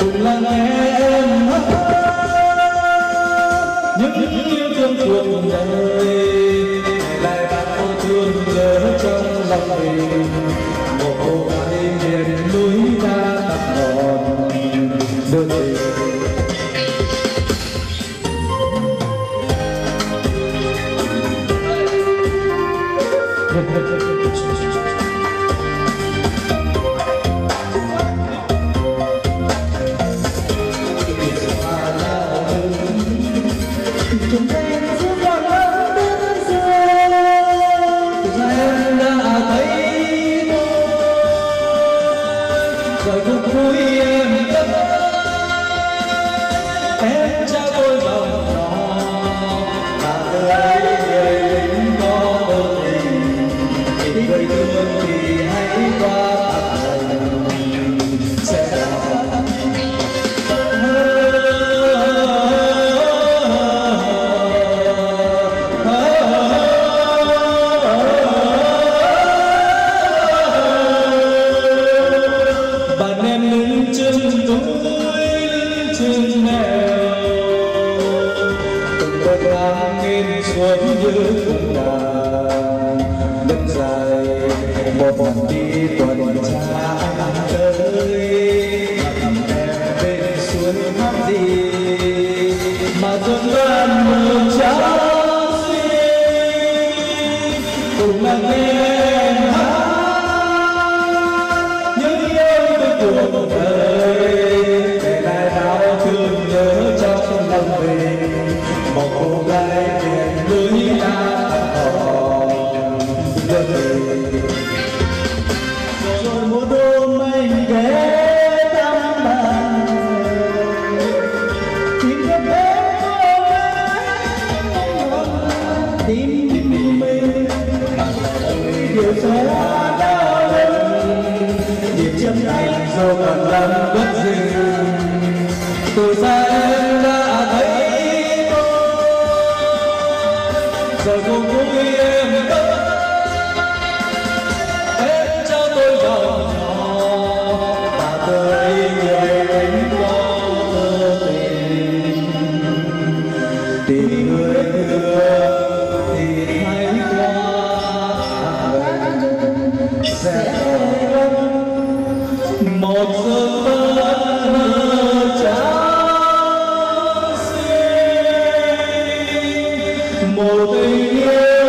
cùng là nghe em hát những yêu thương cuộc đời lại bạn cô thương nhớ trong lòng mình một cô gái miền núi ta tắt ngọn đưa tình you. Em trao tôi lòng lên xuống như cùng đất dài một vòng đi tuần tra tới bên suối hát gì? Mà tuần gian mưa trắng cùng là nghe em hát. Những yêu thương cuộc đời. Tim mình điều xóa đau đớn, nhịp chân anh dù còn lắm bất dừng từ xa em đã thấy tôi rồi cùng vui em đâu một giấc mơ trắng xinh một tình yêu